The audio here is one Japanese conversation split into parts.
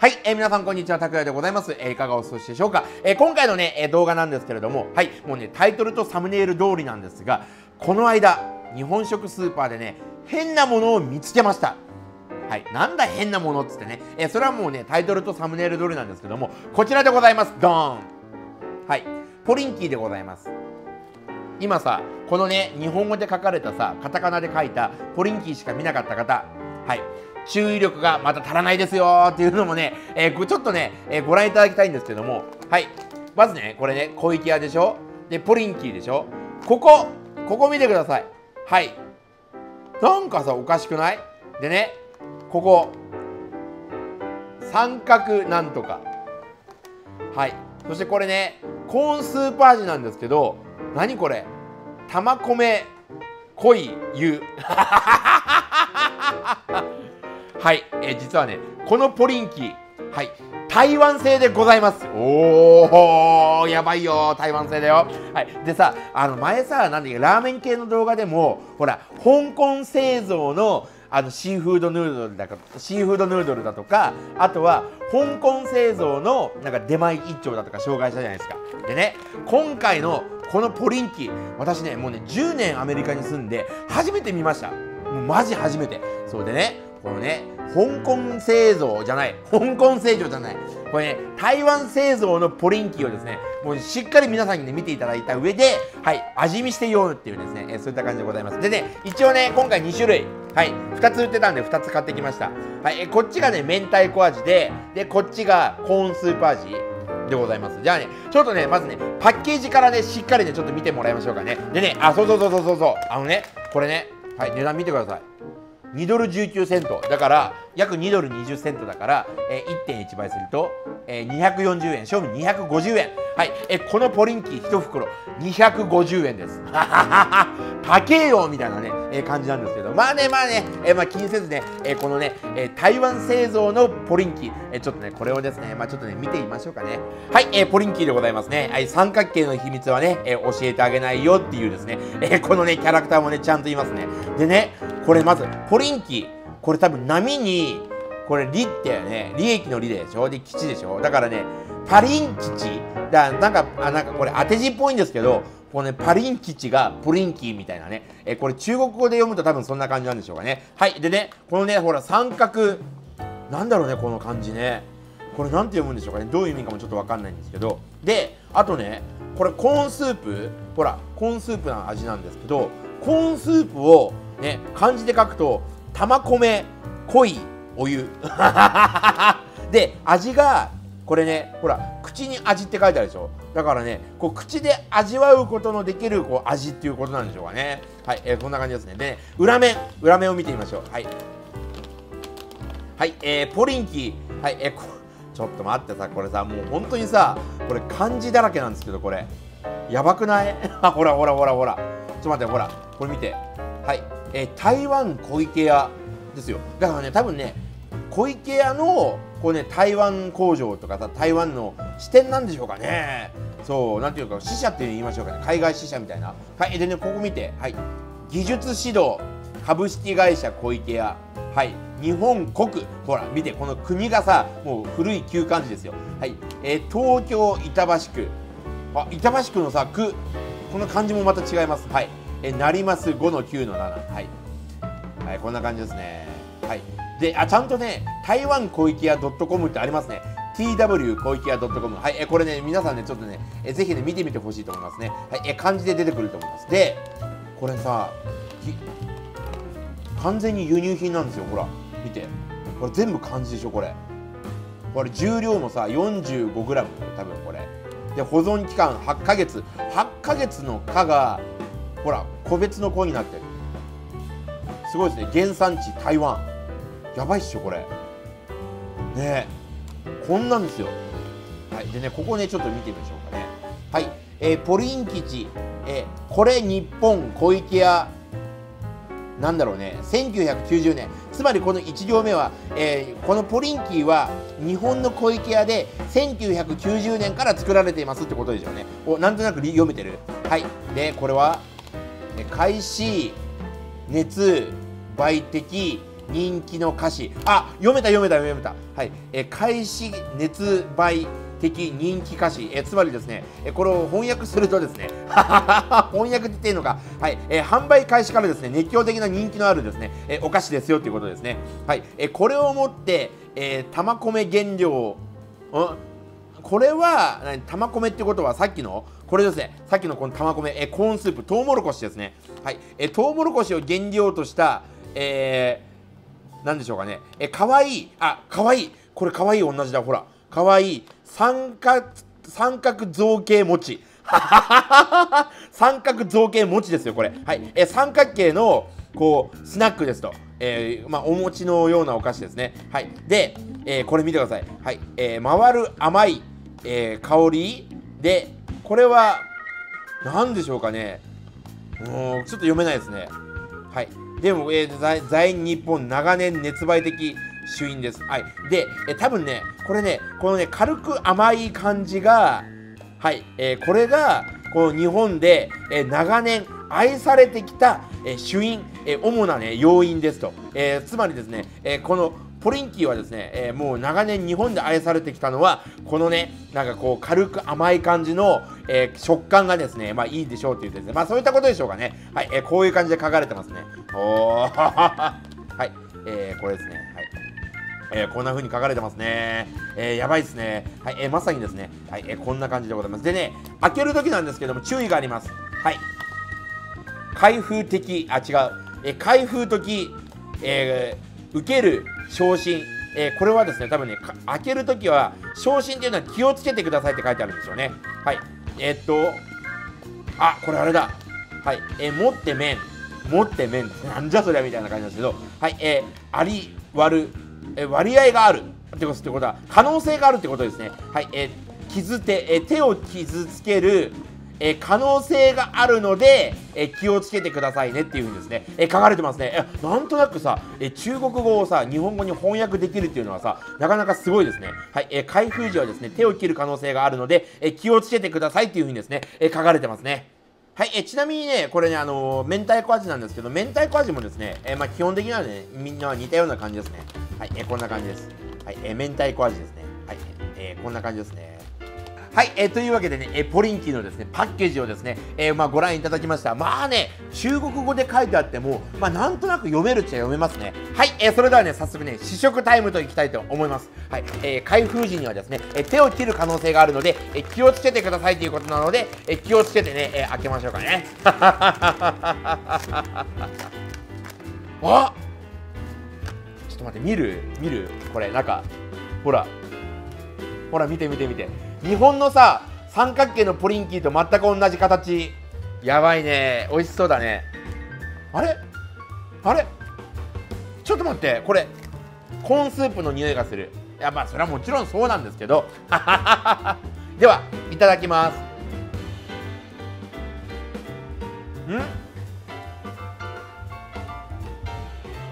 はい、えー、皆さんこんにちは、拓也でございます。えー、いかがお過ごしでしょうか？えー、今回のね、えー、動画なんですけれども、はい、もうね、タイトルとサムネイル通りなんですが、この間、日本食スーパーでね、変なものを見つけました。はい、なんだ変なものっつってね、えー、それはもうね、タイトルとサムネイル通りなんですけども、こちらでございます。ドーンはい、ポリンキーでございます。今さ、このね、日本語で書かれたさ、カタカナで書いたポリンキーしか見なかった方、はい、注意力がまた足らないですよっていうのもね、えー、ちょっとね、えー、ご覧いただきたいんですけども、はい。まずね、これね、小池屋でしょ？で、ポリンキーでしょ？ここ、ここ見てください。はい。なんかさ、おかしくない？でね、ここ、三角なんとか。はい。そしてこれね、コーンスーパー味なんですけど、何これ？玉米濃い湯。はい、えー、実はねこのポリンキーはい台湾製でございます。おおやばいよ台湾製だよ。はいでさあの前さなんでラーメン系の動画でもほら香港製造のあのシーフードヌードルだかシーフードヌードルだとかあとは香港製造のなんか出前一丁だとか紹介したじゃないですか。でね今回のこのポリンキー私ねもうね10年アメリカに住んで初めて見ました。もうマジ初めて。そうでねこのね香港製造じゃない。香港製造じゃない。これね台湾製造のポリンキーをですねもうしっかり皆さんにね見ていただいた上ではい味見してよっていうですね、えそういった感じでございます。でね一応ね今回2種類。はい2つ売ってたんで2つ買ってきました。はいえこっちがね明太子味ででこっちがコーンスープ味でございます。じゃあねちょっとねまずねパッケージからねしっかりねちょっと見てもらいましょうかね。でねあそうそうそうそうそうそう。あのねこれねはい値段見てください。2ドル19セント。だから約2ドル20セントだから、えー、1.1倍すると、えー、240円賞味250円はい、え、このポリンキー1袋250円です。高えよみたいなね、えー、感じなんですけど。まあねまあね、えー、まあ気にせずね、えー、このね、えー、台湾製造のポリンキー、えー、ちょっとねこれをですねまあちょっとね見てみましょうかね。はい、えー、ポリンキーでございますね、はい、三角形の秘密はね、えー、教えてあげないよっていうですね、えー、このねキャラクターもねちゃんと言いますね。でねこれまずポリンキー。これ多分波にこれ利ってね利益の利でしょ？で基地でしょ？だからねパリン基地だなんかあなんかこれ当て字っぽいんですけどこのねパリン基地がプリンキーみたいなね。えこれ中国語で読むと多分そんな感じなんでしょうかね。はいでねこのねほら三角。なんだろうねこの漢字ね。これ何て読むんでしょうかね？どういう意味かもちょっと分かんないんですけど。であとねこれコーンスープ。ほらコーンスープの味なんですけどコーンスープをね漢字で書くと玉米濃いお湯。で味がこれねほら口に味って書いてあるでしょ。だからねこう口で味わうことのできるこう味っていうことなんでしょうかね。はい、えー、こんな感じですね。でね裏面裏面を見てみましょう。はい。はい、えー、ポリンキー。はい、えー、ちょっと待ってさこれさもう本当にさこれ漢字だらけなんですけどこれ。やばくない？ほらほらほらほら。ちょっと待ってほらこれ見て。はい。えー、台湾小池屋ですよ。だからね多分ね小池屋のこうね台湾工場とかさ台湾の支店なんでしょうかね。そうなんていうか支社って言いましょうかね。海外支社みたいな。はいでねここ見て。はい。技術指導株式会社小池屋。はい。日本国。ほら見てこの国がさもう古い旧漢字ですよ。はい、えー、東京板橋区。あ板橋区のさ区。この漢字もまた違います。はい。えなります5の9の7はい、はい、こんな感じですね。であちゃんとね台湾小池屋 .com ってありますね。Tw 小池屋 .com はいえこれね皆さんねちょっとねえぜひね見てみてほしいと思いますね。はいえ漢字で出てくると思います。でこれさ完全に輸入品なんですよ。ほら見て。これ全部漢字でしょこれ。これ重量もさ 45g 多分これ。で保存期間8ヶ月。8ヶ月の蚊がほら個別の子になってる。すごいですね。原産地台湾。やばいっしょこれ。ねこんなんですよ。はい。でねここねちょっと見てみましょうかね。はい、えー、ポリン基地、えー、これ日本小池屋。なんだろうね。1990年つまりこの1行目は、えー、このポリンキーは日本の小池屋で1990年から作られていますってことでしょうね。おなんとなく読めてる。はい。でこれは開始熱売滴人気の歌詞。あ読めた読めた読めた。はい。え開始熱売的人気歌詞、えつまりですね、えこれを翻訳するとですね、翻訳って言っていいのか、はい、え販売開始からですね、熱狂的な人気のあるですね、えお菓子ですよということですね。はい、えこれをもって、えー、玉米原料、これは玉米ってことはさっきのこれですねさっきのこの玉米えコーンスープトウモロコシですね。はい。えトウモロコシを原料としたえー、なんでしょうかねえかわいいあかわいいこれかわいい同じだほらかわいい三角三角造形餅 三角造形餅ですよこれはいえ三角形のこうスナックですとえー、まあ、お餅のようなお菓子ですね。はい。で、えー、これ見てください。はい。えー、回る甘い、え香りで、これは、何でしょうかね。もう、ちょっと読めないですね。はい。でも、えー、在日本長年熱売的主因です。はい。で、え多分ね、これね、このね、軽く甘い感じが、はい。えこれが、この日本で、え長年愛されてきた、え主因、え主な、ね、要因ですと、えつまりですね、えこのポリンキーはですね、えー、もう長年日本で愛されてきたのはこのねなんかこう軽く甘い感じの、えー、食感がですねまあいいでしょうというですねまあそういったことでしょうかねはい、えー、こういう感じで書かれてますねおー はい、えー、これですねはいえー、こんな風に書かれてますね。えー、やばいですね。はい、えー、まさにですね、はい、えー、こんな感じでございます。でね、開ける時なんですけども、注意があります。はい。開封的、あ、違う。え、開封時、えー、受ける昇進、えー、これはですね、多分ね、開けるときは、昇進っていうのは気をつけてくださいって書いてあるんですよね。はい。えー、っと、あ、これあれだ。はい。えー、持って麺。持って麺。なんじゃそりゃみたいな感じなんですけど、はい。え、あり、割る。えー、割合がある。ってことは、可能性があるってことですね。はい。えー、傷手、え、手を傷つける、えー、可能性があるので、えー、気をつけてくださいねっていうふうにですね、えー、書かれてますね。なんとなくさ、え中国語をさ、日本語に翻訳できるっていうのはさ、なかなかすごいですね。はい、え開封時はですね、手を切る可能性があるので、え気をつけてくださいっていうふうにですね、え書かれてますね。はい、えちなみにね、これね、あのー、明太子味なんですけど、明太子味もですね、えまあ、基本的にはね、みんな似たような感じですね。はい、えこんな感じです。はい、え明太子味ですね。はい、えこんな感じですね。はい、えー、というわけでね、えポリンキーのですねパッケージをですね、えー、まあ、ご覧いただきました。まあね中国語で書いてあっても、まあ、なんとなく読めるっちゃ読めますね。はい、えー、それではね早速ね試食タイムといきたいと思います。はい、えー、開封時にはですね、え手を切る可能性があるので、え気をつけてくださいということなので、え気をつけてね、え開けましょうかね。あちょっと待って見る？見る？これ中ほら。ほら見て見て見て。日本のさ三角形のポリンキーと全く同じ形。やばいね。美味しそうだね。あれ？あれ？ちょっと待って。これコーンスープの匂いがする。いやまあそれはもちろんそうなんですけど。ではいただきます。ん？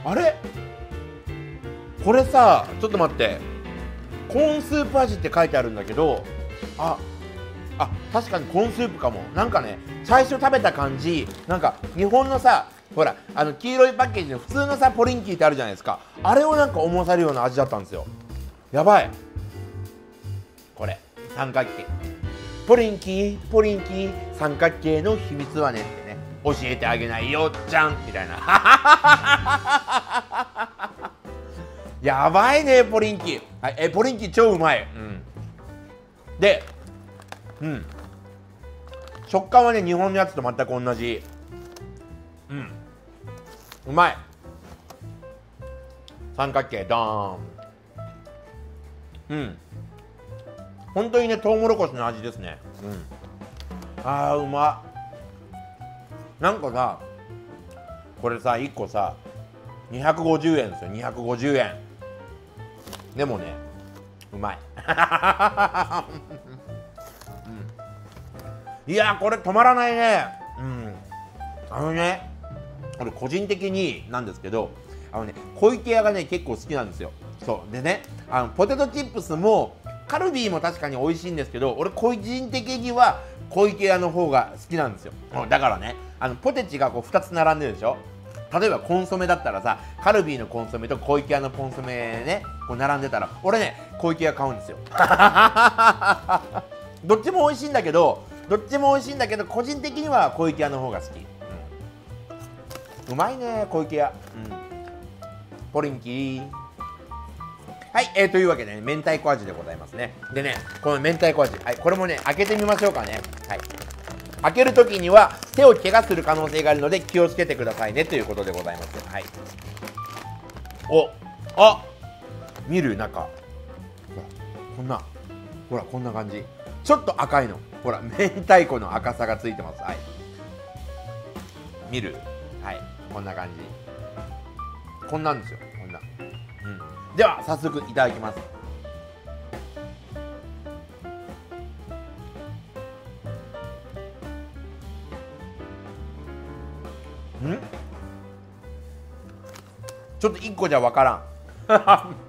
あれ？これさちょっと待って。コーンスープ味って書いてあるんだけどああ確かにコーンスープかも。なんかね最初食べた感じなんか日本のさほらあの黄色いパッケージの普通のさポリンキーってあるじゃないですか。あれをなんか思わさるような味だったんですよ。やばい。これ三角形。ポリンキーポリンキー三角形の秘密はねってね教えてあげないよじゃんみたいな。やばいねポリンキー、はい、えポリンキー超うまい、うん、でうん。食感はね日本のやつと全く同じ。うん。うまい。三角形ドーン。うん。本当にねトウモロコシの味ですね。うん。あーうま。なんかさこれさ1個さ250円ですよ。250円でもねうまい、うん、いやこれ止まらないね。うん。あのね俺個人的になんですけどあのね小池屋がね結構好きなんですよ。そう。でねあのポテトチップスもカルビーも確かに美味しいんですけど俺個人的には小池屋の方が好きなんですよ、うん、だからねあのポテチがこう2つ並んでるでしょ。例えばコンソメだったらさカルビーのコンソメと小池屋のコンソメねこう並んでたら俺ね小池屋買うんですよ。どっちも美味しいんだけどどっちも美味しいんだけど個人的には小池屋の方が好き、うん、うまいね小池屋、うん、ポリンキー。はい、えー、というわけでね明太子味でございますね。でねこの明太子味はいこれもね開けてみましょうかね。はい。開けるときには手を怪我する可能性があるので気をつけてくださいねということでございます。はい。おあ見る中ほらこんなほらこんな感じ。ちょっと赤いの。ほら明太子の赤さがついてます。はい。見る。はい。こんな感じ。こんなんですよ。こんな、うん、では早速いただきます。ん？ちょっと1個じゃ分からん。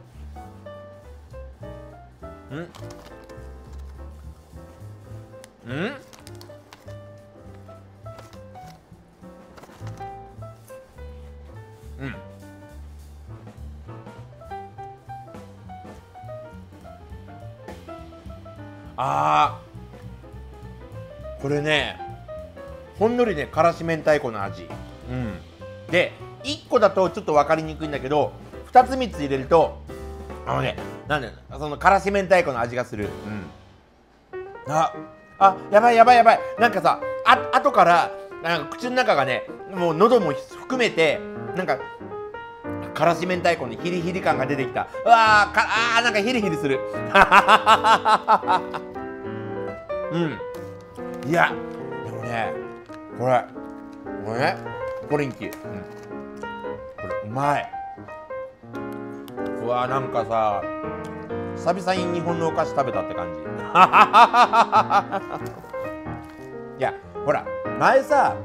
あー。これねほんのりねからし明太子の味。うん。で1個だとちょっと分かりにくいんだけど2つ3つ入れるとあのねなんでそのからし明太子の味がする。うん。ああやばいやばいやばい。なんかさあ後からなんか口の中がねもう喉も含めてなんかからし明太子にヒリヒリ感が出てきた。うわーかあーなんかヒリヒリする うん。いやでもねこれこれねポリンキー、うん、これうまい。うわなんかさ久々に日本のお菓子食べたって感じ。いやほら前さ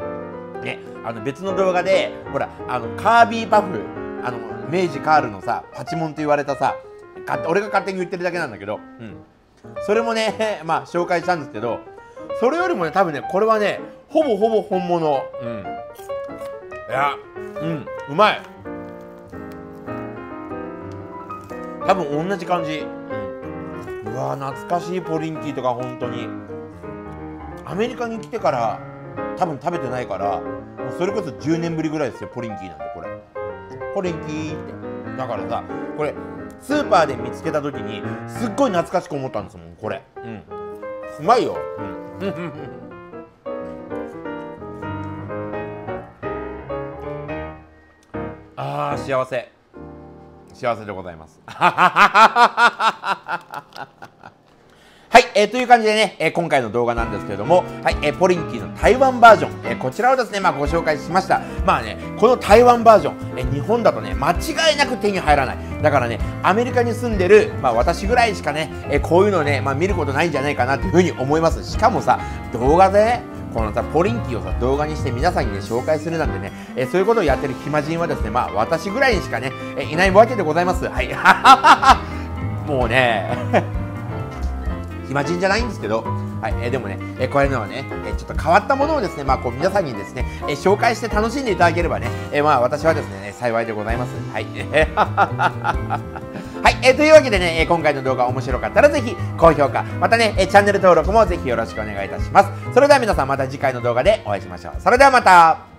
ねあの別の動画でほらあのカービィパフあの明治カールのさパチモンって言われたさ俺が勝手に言ってるだけなんだけど、うん、それもね まあ紹介したんですけどそれよりもね多分ねこれはねほぼほぼ本物。うん。いやうん。うまい。多分同じ感じ。うわ懐かしいポリンキーとか本当に。アメリカに来てから多分食べてないからもうそれこそ10年ぶりぐらいですよポリンキーなんでこれ。ポリンキーって。だからさこれスーパーで見つけた時にすっごい懐かしく思ったんですもんこれ。うん。うまいよ。うん。あー幸せ。幸せでございます。はい、えー、という感じでね、えー、今回の動画なんですけれども、はい、えー、ポリンキーの台湾バージョン、こちらをですね、まあ、ご紹介しました。まあね、この台湾バージョン、え、日本だとね、間違いなく手に入らない。だからね、アメリカに住んでる、まあ、私ぐらいしかね、え、こういうのね、まあ、見ることないんじゃないかなというふうに思います。しかもさ、動画で、このさポリンキーをさ動画にして皆さんにね紹介するなんてね、えそういうことをやってる暇人はですねまあ私ぐらいにしかね、えいないわけでございますはい もうね 暇人じゃないんですけど、はいえー、でもね、えー、こういうのはね、えー、ちょっと変わったものをですね、まあ、こう皆さんにですね、えー、紹介して楽しんでいただければね、えー、まあ私はですね、幸いでございます。はい。はい、えー、というわけでね、え、今回の動画面白かったらぜひ高評価、またね、え、チャンネル登録もぜひよろしくお願いいたします。それでは皆さんまた次回の動画でお会いしましょう。それではまた